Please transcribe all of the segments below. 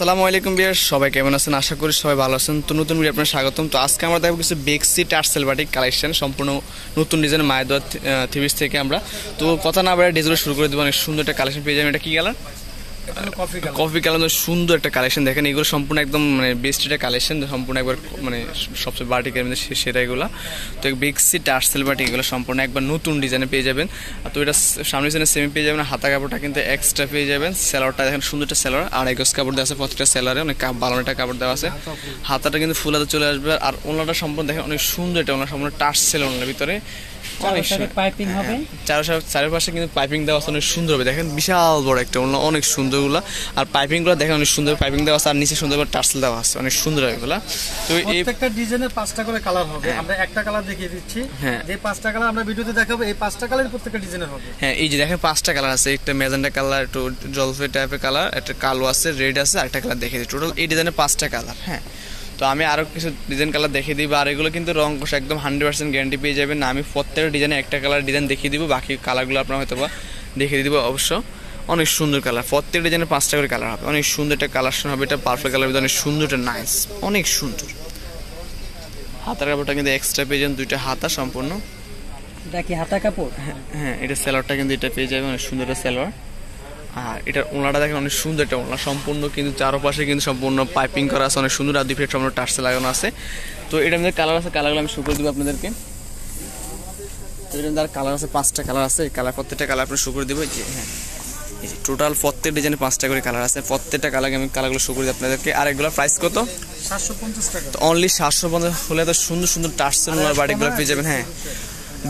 আসসালামু আলাইকুম বিয়ার, সবাই কেমন আছেন? আশা করি সবাই ভালো আছেন। তো নতুন ভিডিও আপনার স্বাগতম। তো আজকে আমরা দেখব কিছু বেক্সি টার্সেল বাটিক কালেকশন সম্পূর্ণ নতুন ডিজাইন মায়ের দোয়া থিবিস থেকে আমরা। তো কথা না বেড়ে ডিজাইন শুরু করে দেবো, অনেক সুন্দর একটা কালেকশন পেয়ে যাবেন। এটা কি গেলাম কফি কালার। সুন্দর একটা কালেকশন দেখেন এগুলো সম্পূর্ণ একদম মানে বেস্ট একটা কালেকশন সম্পূর্ণ একবার মানে সবচেয়ে বাটিকের মধ্যে সেরা এগুলো। তো বেক্সি টার্সেল বাটি এগুলো সম্পূর্ণ একবার নতুন ডিজাইনে পেয়ে যাবেন। আর তো এটা সামনে সামনে সেমি পেয়ে যাবেন হাতা কাপড়টা কিন্তু এক্সট্রা পেয়ে যাবেন। সেলারটা দেখেন সুন্দর একটা সেলার আর এগোস কাপড় দেওয়া আছে প্রত্যেকটা সেলারে অনেক ভালো একটা কাপড় দেওয়া আছে। হাতাটা কিন্তু ফুল হাতে চলে আসবে। আর ওনাটা সম্পূর্ণ দেখেন অনেক সুন্দর এটা ওনার সম্পূর্ণ টার্সেল ওনার ভিতরে। পাইপিং হবে। চারপাশে চারপাশে কিন্তু পাইপিং দেওয়া অনেক সুন্দর হবে। দেখেন বিশাল বড় একটা অনেক সুন্দর। গুলা আর পাইপিংগুলো দেখেন অনেক সুন্দর পাইপিং দেওয়া আছে আর নিচে সুন্দর করে টার্সেল দেওয়া আছে অনেক সুন্দর এগুলা। তো এই প্রত্যেকটা ডিজাইনের পাঁচটা করে কালার হবে। আমরা একটা কালার দেখিয়ে দিচ্ছি। হ্যাঁ। যে পাঁচটা কালার আমরা ভিডিওতে দেখাবো এই পাঁচটা কালার প্রত্যেকটা ডিজাইনের হবে। হ্যাঁ এই যে দেখেন পাঁচটা কালার আছে একটা মেজেন্টা কালার একটু জলফে টাইপের কালার একটা কালো আছে রেড আছে আর একটা কালার দেখে দিই। টোটাল এই ডিজাইনের পাঁচটা কালার হ্যাঁ। তো আমি আরও কিছু ডিজাইন কালার দেখিয়ে দিব আর এগুলো কিন্তু রং কষা একদম হান্ড্রেড পার্সেন্ট গ্যারান্টি পেয়ে যাবেন। না আমি প্রত্যেকটা ডিজাইনে একটা কালার ডিজাইন দেখিয়ে দিব বাকি কালারগুলো আপনার হয়তো বা দেখিয়ে দিব অবশ্য। অনেক সুন্দর কালার। প্রত্যেক ডিজাইনের পাঁচটা করে কালার হবে। অনেক সুন্দর একটা কালার হবে। এটা পারফেক্ট কালার অনেক সুন্দর একটা নাইস অনেক সুন্দর। হাতার কাপড়টা কিন্তু এক্সট্রা পেয়ে যাবেন। দুইটা হাতা সম্পূর্ণ। এটা কি হাতা কাপড়? হ্যাঁ এটা স্যালোয়ারটা কিন্তু এটা পেয়ে যাবে অনেক সুন্দর একটা স্যালোয়ার আর এটার ওনাটা দেখেন অনেক সুন্দর একটা ওনা। সম্পূর্ণ কিন্তু চারপাশে কিন্তু সম্পূর্ণ পাইপিং করা আছে। অনেক সুন্দর। আর দুই ফিট সম্পূর্ণ টার্সে লাগানো আছে। তো এটার মধ্যে কালার আছে কালারগুলো আমি শুরু করে দেবো আপনাদেরকে। তো মধ্যে কালার আছে পাঁচটা কালার আছে। কালার প্রত্যেকটা কালার আপনি শুরু করে দেবো। যে হ্যাঁ। এই যে টোটাল প্রত্যেক ডিজাইনে পাঁচটা করে কালার আছে। প্রত্যেকটা কালার আমি কালারগুলো শুরু করে আপনাদেরকে। আর এগুলো প্রাইস কত? সাতশো পঞ্চাশ টাকা। তো অনলি সাতশো পঞ্চাশ হলে তো সুন্দর সুন্দর টার্সেল বাটিকগুলো পেয়ে যাবেন হ্যাঁ।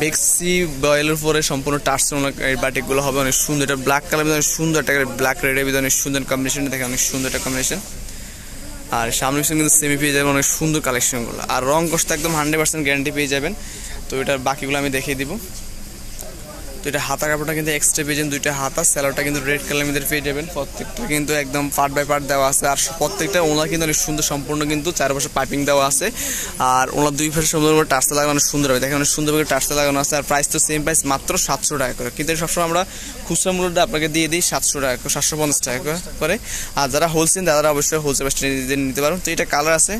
বেক্সি বয়েলের পরে সম্পূর্ণ টার্সেল বাটিকগুলো হবে অনেক সুন্দর। এটা ব্ল্যাক কালার অনেক সুন্দর একটা ব্ল্যাক রেডের ভিতরে অনেক সুন্দর কম্বিনেশন দেখে অনেক সুন্দর একটা কম্বিনেশন আর সামনে কিন্তু সেমি পেয়ে যাবেন অনেক সুন্দর কালেকশনগুলো আর রং কষ্ট একদম হান্ড্রেড পার্সেন্ট গ্যারান্টি পেয়ে যাবেন। তো এটার বাকিগুলো আমি দেখিয়ে দিব। তো এটা হাতা কাপড়টা কিন্তু এক্সট্রা পেয়ে যাবেন দুইটা হাতা স্যালোটা কিন্তু রেড কালার মধ্যে পেয়ে যাবেন। প্রত্যেকটা কিন্তু একদম পার্ট বাই পার্ট দেওয়া আছে। আর প্রত্যেকটা ওনার কিন্তু অনেক সুন্দর সম্পূর্ণ কিন্তু চারপাশে পাইপিং দেওয়া আছে। আর ওনার দুই পাশে সুন্দর করে টার্সে লাগানো অনেক সুন্দর হবে। দেখেন অনেক সুন্দর করে টার্সে লাগানো আছে। আর প্রাইস তো সেম প্রাইস মাত্র সাতশো টাকা করে। কিন্তু সবসময় আমরা খুচরা মূল্যটা আপনাকে দিয়ে দিই সাতশো টাকা করে, সাতশো পঞ্চাশ টাকা করে। আর যারা হোলসেল তারা অবশ্যই হোলসেল নিতে পারবেন তো এটা কালার আছে।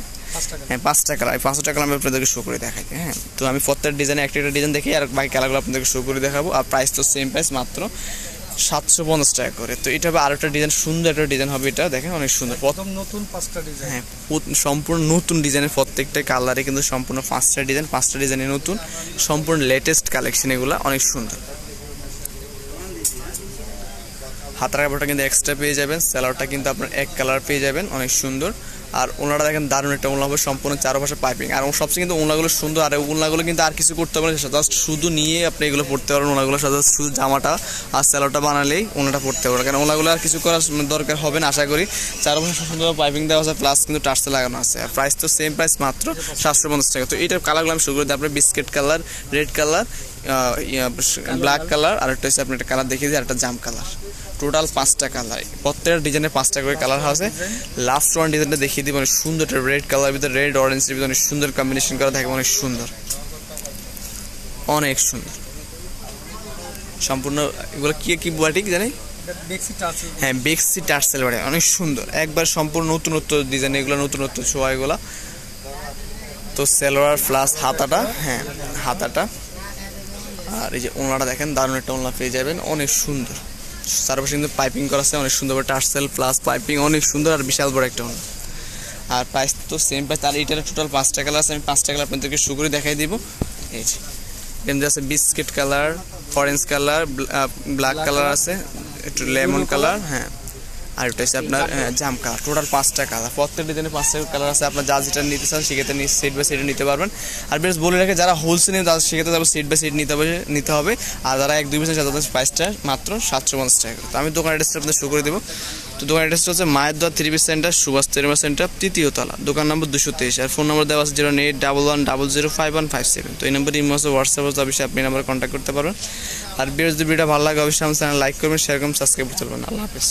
হ্যাঁ পাঁচটা কালার এই পাঁচটা কালার আমি আপনাদেরকে শো করে দেখাই হ্যাঁ। তো আমি প্রত্যেক ডিজাইনে একটা একটা ডিজাইন দেখি আর বাকি কালারগুলো আপনাদেরকে শো করে দেখাবো। আর প্রাইস তো সেম প্রাইস মাত্র সাতশো পঞ্চাশ টাকা করে। তো এটা হবে আর একটা ডিজাইন সুন্দর একটা ডিজাইন হবে এটা। দেখেন অনেক সুন্দর। প্রথম নতুন পাঁচটা ডিজাইন হ্যাঁ সম্পূর্ণ নতুন ডিজাইনের প্রত্যেকটা কালারে কিন্তু সম্পূর্ণ পাঁচটা ডিজাইন পাঁচটা ডিজাইনে নতুন। সম্পূর্ণ লেটেস্ট কালেকশন এগুলো অনেক সুন্দর। হাতার কাপড়টা কিন্তু এক্সট্রা পেয়ে যাবেন স্যালারটা কিন্তু আপনার এক কালার পেয়ে যাবেন অনেক সুন্দর। আর ওনারা দেখেন দারুণ একটা ওনা হবে সম্পূর্ণ চারপাশে পাইপিং আর সবচেয়ে কিন্তু ওনাগুলো সুন্দর, আর ওনাগুলো কিন্তু আর কিছু করতে পারেন জাস্ট শুধু নিয়ে আপনি এগুলো পড়তে পারেন ওনাগুলো সাথে শুধু জামাটা আর স্যালোটা বানালেই ওনাটা পড়তে পারবেন কারণ ওনাগুলো আর কিছু করার দরকার হবে না, আশা করি চারপাশে সুন্দর পাইপিং দেওয়া আছে প্লাস কিন্তু টার্সে লাগানো আছে। আর প্রাইস তো সেম প্রাইস মাত্র সাতশো পঞ্চাশ টাকা। তো এইটার কালারগুলো আমি শুরু করে দিই। আপনার biscuit colour red colour black colour আর একটা হচ্ছে আপনি একটা কালার দেখিয়ে দিই, আর একটা জাম কালার টোটাল পাঁচটা কালার। প্রত্যেকটা ডিজাইনে পাঁচটা করে কালার আছে। লাস্ট ওয়ান ডিজাইনটা দেখিয়ে দিব, অনেক সুন্দর রেড কালার ভিতরে রেড অরেঞ্জের ভিতরে অনেক সুন্দর কম্বিনেশন করা থাকে, অনেক সুন্দর। অনেক সুন্দর। সম্পূর্ণ এগুলো কি কি বাটিক জানি? হ্যাঁ বেক্সি টার্সেল বাড়ি অনেক সুন্দর। একবার সম্পূর্ণ নতুনত্ব ডিজাইন এগুলো নতুনত্ব ছোঁয়া, এগুলো। তো সেলোয়ার প্লাস হাতাটা হ্যাঁ হাতাটা। আর এই যে ওনাটা দেখেন, দারুণ একটা ওনা পেয়ে যাবেন, অনেক সুন্দর। চারপাশে কিন্তু পাইপিং করা আছে অনেক সুন্দর টার্সেল প্লাস পাইপিং অনেক সুন্দর আর বিশাল বড় একটা আর প্রাইস তো সেম প্রাইস আর এটার টোটাল পাঁচটা কালার আছে আমি পাঁচটা কালার আপনাদেরকে শু করে দেখাই দিব। এই যে আছে biscuit colour orange colour black colour আছে একটু লেমন কালার হ্যাঁ। আর এটা হচ্ছে আপনার জাম কালার টোটাল পাঁচটা কালার। প্রত্যেক ডিজাইনে পাঁচটা কালার আছে, আপনার যা যেটা নিতে চান সেক্ষেত্রে সেট বাই সেট নিতে পারবেন। আর বেশ বলে রাখে, যারা হোলসেল নিয়ে তাদের সেক্ষেত্রে তারপর সেট বাই সেট নিতে হবে নিতে হবে। আর যারা এক, দুই বছর তাদের প্রাইসটা মাত্র সাতশো পঞ্চাশ টাকা। তো আমি দোকান অ্যাড্রেসটা আপনাদের শুরু করে দেবো। তো দোকান অ্যাড্রেসটা হচ্ছে মায়ের দোয়া থ্রি পিস সেন্টার সুভাষ তেরমা সেন্টার তৃতীয় তলা। দোকান নম্বর দুশো তেইশ। আর ফোন নম্বর দেওয়া আছে zero eight double one double zero five one five seven তো এই নম্বর ইমো আছে হোয়াটসঅ্যাপ আছে, অবশ্যই আপনি নাম্বার কন্ট্যাক্ট করতে পারবেন। আর যদি ভিডিওটা ভালো লাগে, অবশ্যই আমার চ্যানেল লাইক করবেন করবেন সাবস্ক্রাইব করতে পারবেন আল্লাহ হাফিজ।